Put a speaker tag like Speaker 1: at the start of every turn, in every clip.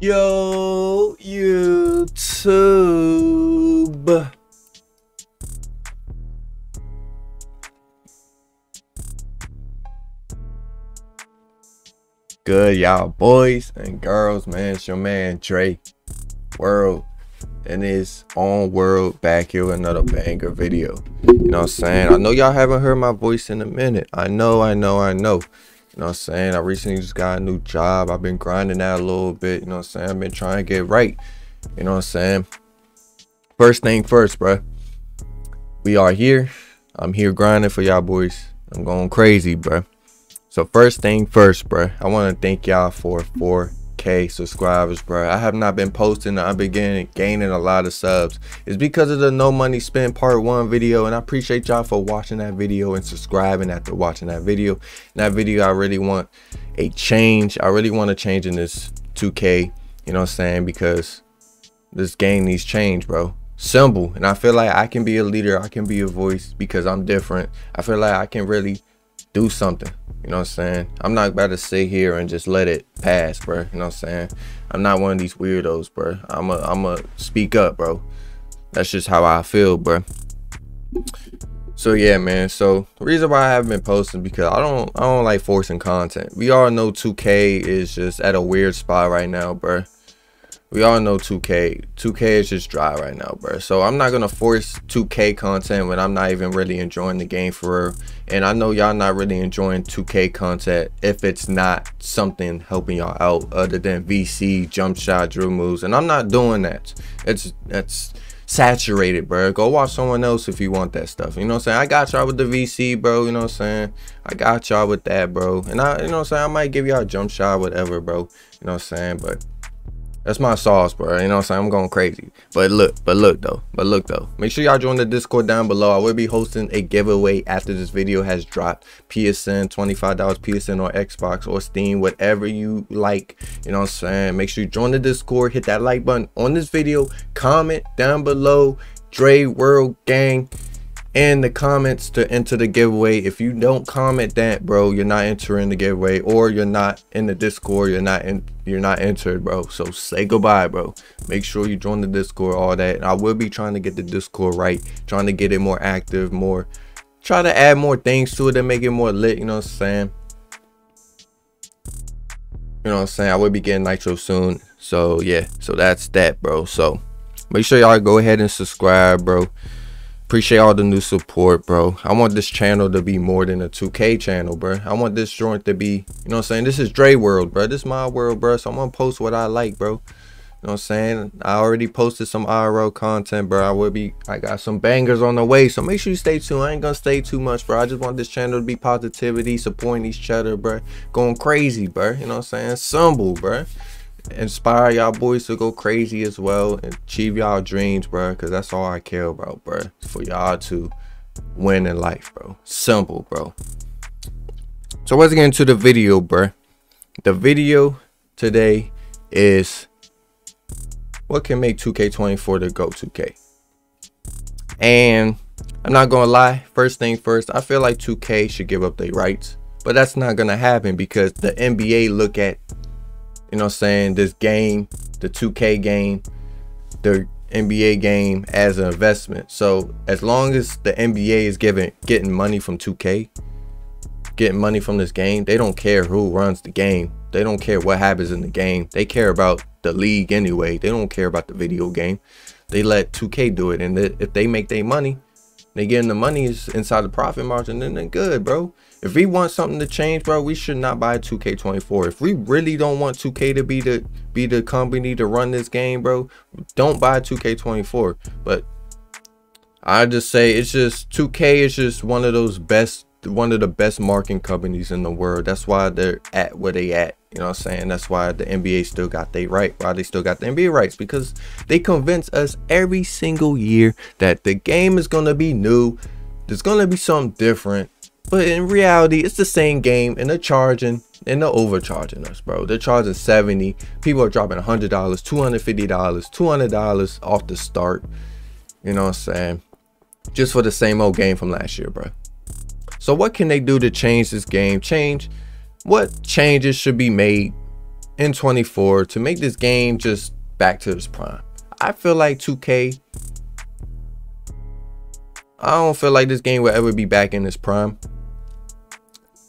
Speaker 1: Yo, YouTube. Good, y'all boys and girls, man. It's your man, Dre World. And his own world back here with another banger video. You know what I'm saying? I know y'all haven't heard my voice in a minute. I know, I know, I know. You know what I'm saying? I recently just got a new job. I've been grinding that a little bit. You know what I'm saying? I've been trying to get right. You know what I'm saying? First thing first, bro. We are here. I'm here grinding for y'all boys. I'm going crazy, bro. So first thing first, bro. I want to thank y'all for 4 k subscribers, bro. I have not been posting. I've been getting, gaining a lot of subs. It's because of the no money spent part one video. And I appreciate y'all for watching that video and subscribing after watching that video. In that video, I really want a change. I really want a change in this 2K. You know what I'm saying? Because this game needs change, bro. Simple. And I feel like I can be a leader. I can be a voice because I'm different. I feel like I can really do something. You know what I'm saying? I'm not about to sit here and just let it pass, bro. You know what I'm saying? I'm not one of these weirdos, bro. I'm a I'm a speak up, bro. That's just how I feel, bro. So yeah, man. So the reason why I haven't been posting because I don't I don't like forcing content. We all know 2K is just at a weird spot right now, bro we all know 2K. 2K is just dry right now, bro. So I'm not gonna force 2K content when I'm not even really enjoying the game for real. And I know y'all not really enjoying 2K content if it's not something helping y'all out other than VC, jump shot, drill moves. And I'm not doing that. It's that's saturated, bro. Go watch someone else if you want that stuff. You know what I'm saying? I got y'all with the VC, bro. You know what I'm saying? I got y'all with that, bro. And I, you know what I'm saying? I might give y'all a jump shot, whatever, bro. You know what I'm saying? But that's my sauce, bro. You know what I'm saying? I'm going crazy. But look, but look though. But look though. Make sure y'all join the Discord down below. I will be hosting a giveaway after this video has dropped. PSN, $25 PSN or Xbox or Steam, whatever you like. You know what I'm saying? Make sure you join the Discord. Hit that like button on this video. Comment down below. Dre World Gang in the comments to enter the giveaway. If you don't comment that, bro, you're not entering the giveaway, or you're not in the Discord. You're not in. You're not entered, bro. So say goodbye, bro. Make sure you join the Discord, all that. I will be trying to get the Discord right, trying to get it more active, more. Try to add more things to it and make it more lit. You know what I'm saying? You know what I'm saying? I will be getting Nitro soon. So yeah, so that's that, bro. So make sure y'all go ahead and subscribe, bro. Appreciate all the new support, bro. I want this channel to be more than a 2K channel, bro. I want this joint to be, you know what I'm saying? This is Dre world, bro. This is my world, bro. So I'm going to post what I like, bro. You know what I'm saying? I already posted some IRL content, bro. I will be, I got some bangers on the way. So make sure you stay tuned. I ain't to stay too much, bro. I just want this channel to be positivity, supporting each other, bro. Going crazy, bro. You know what I'm saying? Symbol, bro inspire y'all boys to GOAT crazy as well and achieve y'all dreams, bro. Because that's all I care about, bro. For y'all to win in life, bro. Simple, bro. So let's get into the video, bro. The video today is what can make 2K24 the go 2K. And I'm not gonna lie, first thing first, I feel like 2K should give up their rights. But that's not gonna happen because the NBA look at you know what I'm saying, this game, the 2K game, the NBA game as an investment. So as long as the NBA is giving getting money from 2K, getting money from this game, they don't care who runs the game. They don't care what happens in the game. They care about the league anyway. They don't care about the video game. They let 2K do it. And if they make their money, they getting the money is inside the profit margin, then they're good, bro. If we want something to change, bro, we should not buy 2K24. If we really don't want 2K to be the be the company to run this game, bro, don't buy 2K24. But I just say it's just 2K is just one of those best one of the best marketing companies in the world. That's why they're at where they at. You know what I'm saying? That's why the NBA still got they right. Why they still got the NBA rights? Because they convince us every single year that the game is gonna be new. There's gonna be something different. But in reality, it's the same game and they're charging and they're overcharging us, bro. They're charging 70. People are dropping $100, $250, $200 off the start. You know what I'm saying? Just for the same old game from last year, bro. So what can they do to change this game? Change what changes should be made in 24 to make this game just back to its prime. I feel like 2K. I don't feel like this game will ever be back in its prime.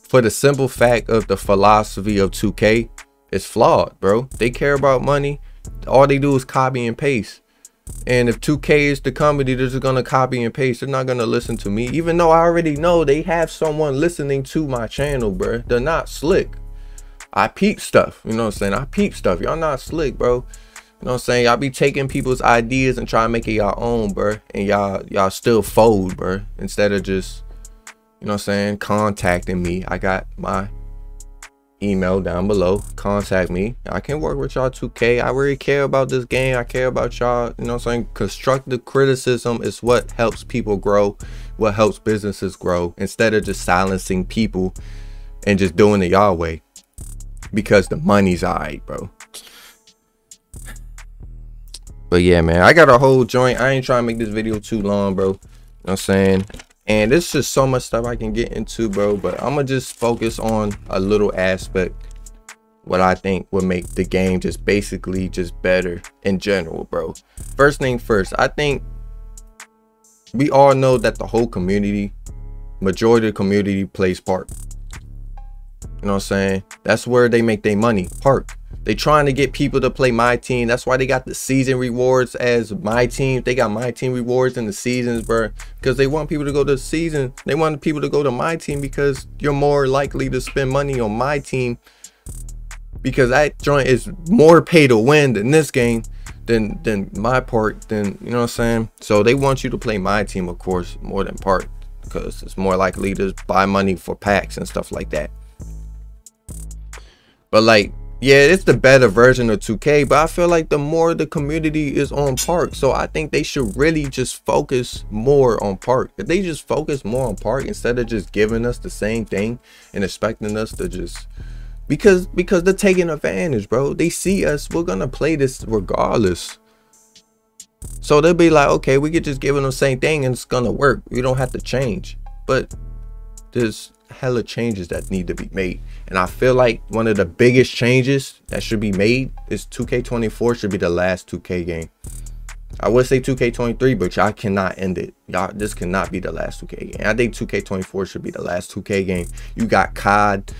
Speaker 1: For the simple fact of the philosophy of 2K, it's flawed, bro. They care about money. All they do is copy and paste. And if 2K is the company they're just gonna copy and paste, they're not gonna listen to me. Even though I already know they have someone listening to my channel, bro. They're not slick. I peep stuff, you know what I'm saying? I peep stuff. Y'all not slick, bro. You know what I'm saying? Y'all be taking people's ideas and trying to make it y'all own, bro. And y'all y'all still fold, bro. Instead of just, you know what I'm saying, contacting me. I got my email down below. Contact me. I can work with y'all 2k i really care about this game. I care about y'all you know what i'm saying? Constructive criticism is what helps people grow what helps businesses grow instead of just silencing people and just doing it y'all way. Because the money's alright bro. But yeah man i got a whole joint. I ain't trying to make this video too long bro. You know what i'm saying and it's just so much stuff i can get into bro but i'm gonna just focus on a little aspect what i think would make the game just basically just better in general bro. First thing first i think we all know that the whole community majority of the community plays park. You know what i'm saying? That's where they make their money park they trying to get people to play my team. That's why they got the season rewards as my team. They got my team rewards in the seasons, bro. Because they want people to go to the season. They want people to go to my team because you're more likely to spend money on my team. Because that joint is more pay to win than this game than than my park. Than you know what I'm saying? So they want you to play my team, of course, more than park. Because it's more likely to buy money for packs and stuff like that. But like yeah, it's the better version of 2K, but I feel like the more the community is on Park, so I think they should really just focus more on Park. If they just focus more on Park instead of just giving us the same thing and expecting us to just because because they're taking advantage, bro. They see us, we're gonna play this regardless. So they'll be like, okay, we could just give them the same thing and it's gonna work. We don't have to change. But there's hella changes that need to be made. And I feel like one of the biggest changes that should be made is 2K24 should be the last 2K game. I would say 2K23, but y'all cannot end it. Y'all, this cannot be the last 2K game. I think 2K24 should be the last 2K game. You got COD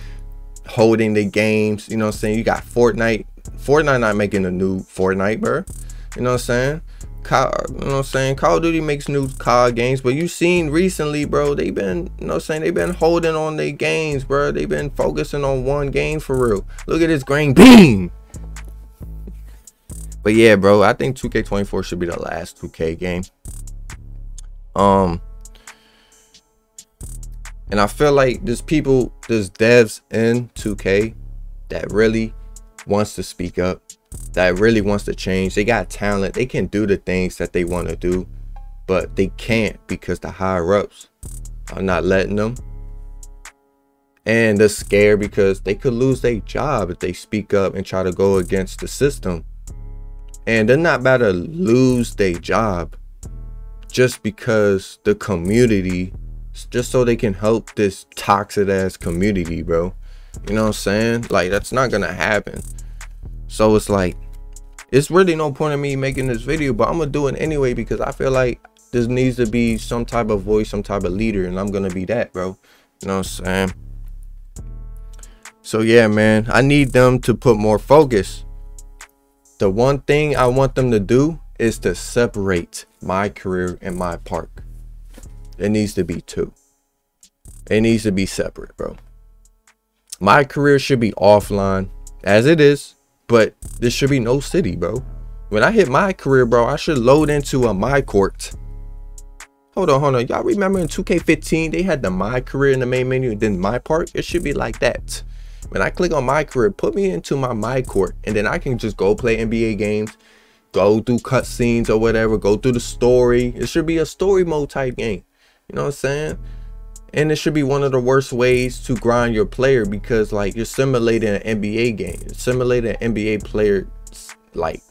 Speaker 1: holding the games. You know what I'm saying? You got Fortnite. Fortnite not making a new Fortnite, bro. You know what I'm saying? Call, you know what I'm saying? Call of Duty makes new COD games, but you seen recently, bro, They've been, you know what I'm saying? they've been holding on their games, bro. They've been focusing on one game for real. Look at this green beam. But yeah, bro, I think 2K24 should be the last 2K game. Um, and I feel like there's people, there's devs in 2K that really wants to speak up that really wants to change. They got talent. They can do the things that they want to do, but they can't because the higher ups are not letting them. And they're scared because they could lose their job if they speak up and try to go against the system. And they're not about to lose their job just because the community, just so they can help this toxic ass community, bro. You know what I'm saying? Like, that's not gonna happen. So it's like, it's really no point in me making this video, but I'm gonna do it anyway because I feel like there needs to be some type of voice, some type of leader, and I'm gonna be that, bro. You know what I'm saying? So yeah, man, I need them to put more focus. The one thing I want them to do is to separate my career and my park. It needs to be two. It needs to be separate, bro. My career should be offline as it is but there should be no city, bro. When I hit my career, bro, I should load into a my court. Hold on, hold on. Y'all remember in 2K15, they had the my career in the main menu and then my park? It should be like that. When I click on my career, put me into my my court and then I can just go play NBA games, go through cutscenes or whatever, go through the story. It should be a story mode type game. You know what I'm saying? And it should be one of the worst ways to grind your player because like you're simulating an NBA game, simulating an NBA player like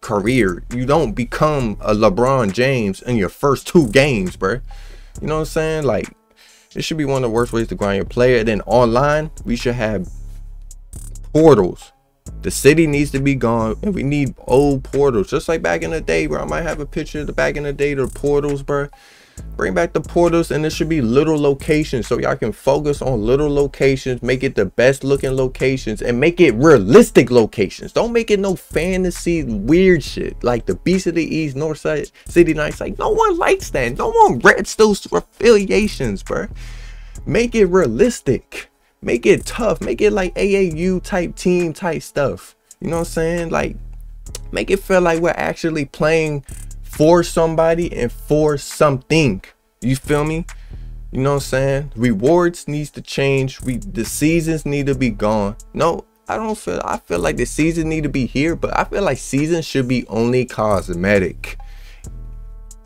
Speaker 1: career. You don't become a LeBron James in your first two games, bro. You know what I'm saying? Like it should be one of the worst ways to grind your player. Then online, we should have portals The city needs to be gone, and we need old portals, just like back in the day, bro. I might have a picture of the back in the day, the portals, bro. Bring back the portals, and it should be little locations, so y'all can focus on little locations, make it the best looking locations, and make it realistic locations. Don't make it no fantasy weird shit like the Beast of the East, Northside City Nights. Like no one likes that. No one reads those affiliations, bro. Make it realistic make it tough make it like aau type team type stuff you know what i'm saying like make it feel like we're actually playing for somebody and for something. You feel me? You know what i'm saying? Rewards needs to change. We the seasons need to be gone. No i don't feel i feel like the season need to be here but i feel like season should be only cosmetic.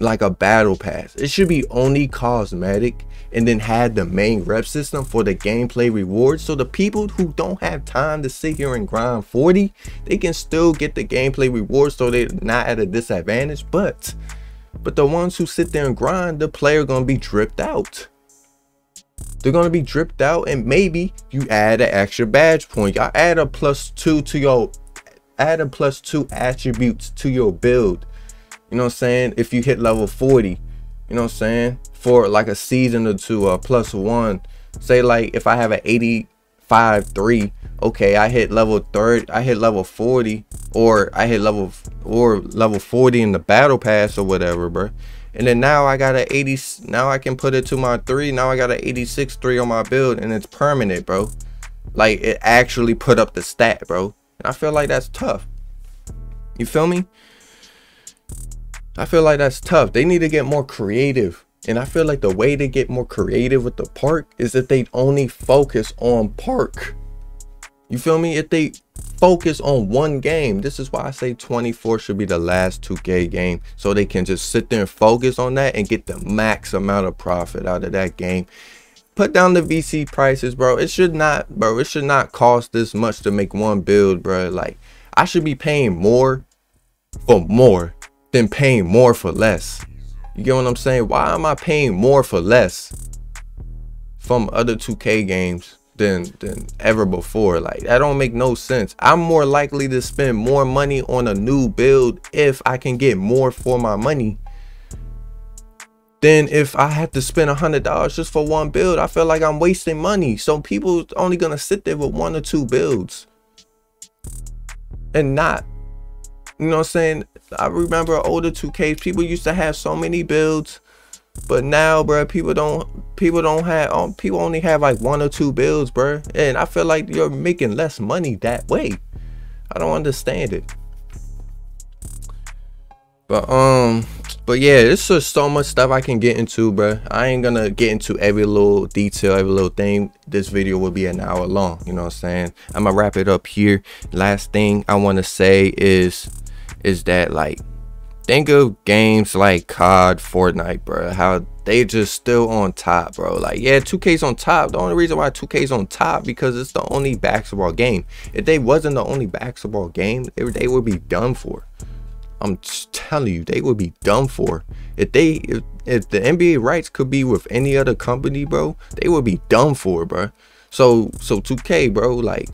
Speaker 1: Like a battle pass. It should be only cosmetic and then had the main rep system for the gameplay rewards. So the people who don't have time to sit here and grind 40 they can still get the gameplay rewards so they're not at a disadvantage. But but the ones who sit there and grind the player gonna be dripped out. They're gonna be dripped out and maybe you add an extra badge point. Y'all add a plus two to your add a plus two attributes to your build. You know what i'm saying? If you hit level 40 you know what i'm saying? For like a season or two or plus one. Say like if i have an 85 3 okay i hit level third i hit level 40 or i hit level or level 40 in the battle pass or whatever bro and then now i got an 80 now i can put it to my three now i got an 86 3 on my build and it's permanent bro. Like it actually put up the stat bro. And i feel like that's tough. You feel me i feel like that's tough they need to get more creative and I feel like the way to get more creative with the park is that they only focus on park. You feel me? If they focus on one game, this is why I say 24 should be the last 2K game. So they can just sit there and focus on that and get the max amount of profit out of that game. Put down the VC prices, bro. It should not, bro. It should not cost this much to make one build, bro. Like, I should be paying more for more than paying more for less. You get what I'm saying? Why am I paying more for less from other 2K games than than ever before? Like that don't make no sense. I'm more likely to spend more money on a new build if I can get more for my money than if I have to spend a hundred dollars just for one build. I feel like I'm wasting money. So people only gonna sit there with one or two builds and not you know what I'm saying? I remember older 2Ks, people used to have so many builds. But now, bro, people don't people don't have um, people only have like one or two builds, bro. And I feel like you're making less money that way. I don't understand it. But um but yeah, there's just so much stuff I can get into, bro. I ain't gonna get into every little detail, every little thing. This video will be an hour long, you know what I'm saying? I'm gonna wrap it up here. Last thing I wanna say is is that like think of games like COD, Fortnite, bro. How they just still on top, bro. Like, yeah, 2K's on top. The only reason why 2K's on top because it's the only basketball game. If they wasn't the only basketball game, they, they would be done for. I'm telling you, they would be done for. If they, if, if the NBA rights could be with any other company, bro, they would be done for, bro. So, so 2K, bro, like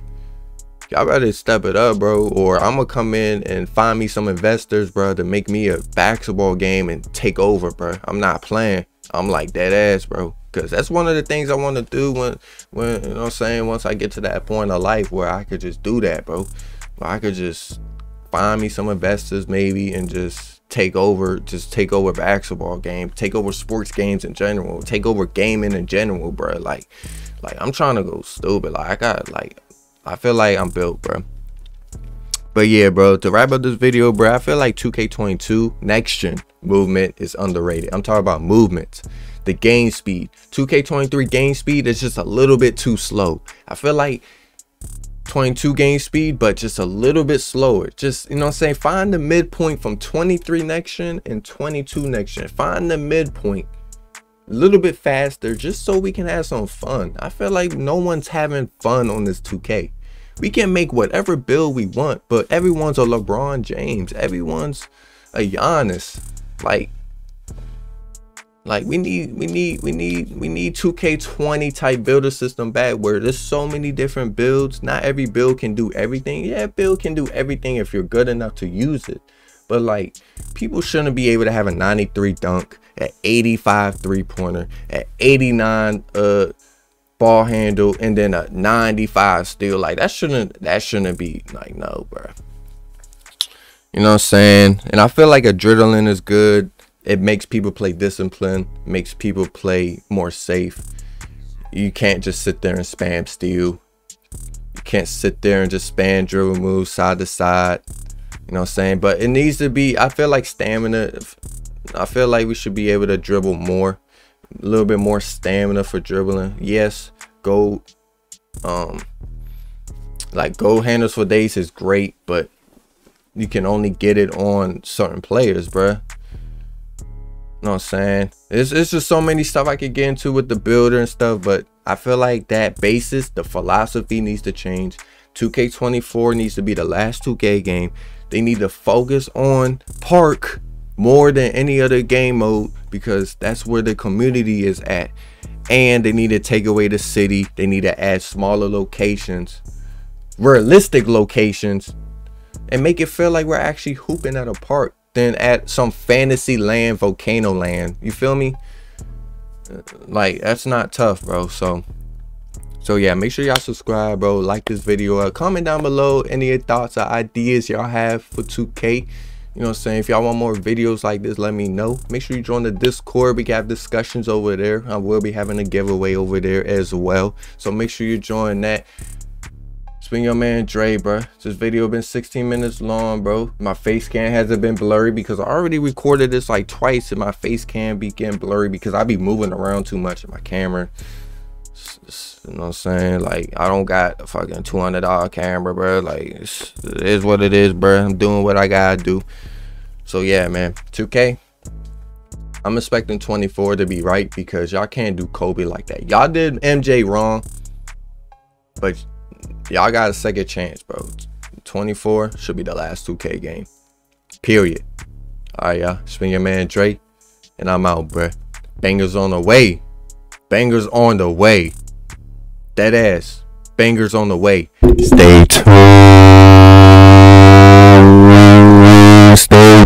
Speaker 1: y'all better step it up, bro. Or I'm gonna come in and find me some investors, bro, to make me a basketball game and take over, bro. I'm not playing. I'm like dead ass, bro. Cause that's one of the things I want to do when, when you know what I'm saying. Once I get to that point of life where I could just do that, bro. I could just find me some investors maybe and just take over, just take over basketball game, take over sports games in general, take over gaming in general, bro. Like, like I'm trying to go stupid. Like I got like I feel like I'm built, bro. But yeah, bro, to wrap up this video, bro, I feel like 2K22 next gen movement is underrated. I'm talking about movement, the game speed. 2K23 game speed is just a little bit too slow. I feel like 22 game speed, but just a little bit slower. Just, you know I'm saying? Find the midpoint from 23 next gen and 22 next gen. Find the midpoint a little bit faster just so we can have some fun. I feel like no one's having fun on this 2K. We can make whatever build we want, but everyone's a LeBron James. Everyone's a Giannis. Like, Like we need we need we need we need 2K20 type builder system back where there's so many different builds. Not every build can do everything. Yeah, build can do everything if you're good enough to use it. But like people shouldn't be able to have a 93 dunk at 85 three-pointer, at 89 uh ball handle, and then a 95 steal. Like that shouldn't that shouldn't be like no, bro. You know what I'm saying? And I feel like adrenaline is good it makes people play discipline, makes people play more safe. You can't just sit there and spam steal. You can't sit there and just spam dribble moves side to side. You know what I'm saying? But it needs to be, I feel like stamina, I feel like we should be able to dribble more. A little bit more stamina for dribbling. Yes, go, um, like gold handles for days is great, but you can only get it on certain players, bruh You know what I'm saying? It's, it's just so many stuff I could get into with the builder and stuff, but I feel like that basis, the philosophy needs to change. 2K24 needs to be the last 2K game. They need to focus on park more than any other game mode because that's where the community is at. And they need to take away the city. They need to add smaller locations, realistic locations, and make it feel like we're actually hooping at a park than at some fantasy land, volcano land. You feel me? Like that's not tough, bro. So, so yeah, make sure y'all subscribe, bro. Like this video. Comment down below any thoughts or ideas y'all have for 2K. You know what I'm saying? If y'all want more videos like this, let me know. Make sure you join the Discord. We can have discussions over there. I will be having a giveaway over there as well. So make sure you join that. It's been your man Dre, bro. This video been 16 minutes long, bro. My face cam hasn't been blurry because I already recorded this like twice and my face cam be getting blurry because I be moving around too much in my camera. You know what I'm saying? Like, I don't got a fucking $200 camera, bro. Like, it is what it is, bro. I'm doing what I gotta do. So, yeah, man. 2K. I'm expecting 24 to be right because y'all can't do Kobe like that. Y'all did MJ wrong, but y'all got a second chance, bro. 24 should be the last 2K game. Period. Alright, y'all. It's been your man Dre. And I'm out, bro. Bangers on the way. Bangers on the way. Dead ass. Bangers on the way. Stay tuned. Stay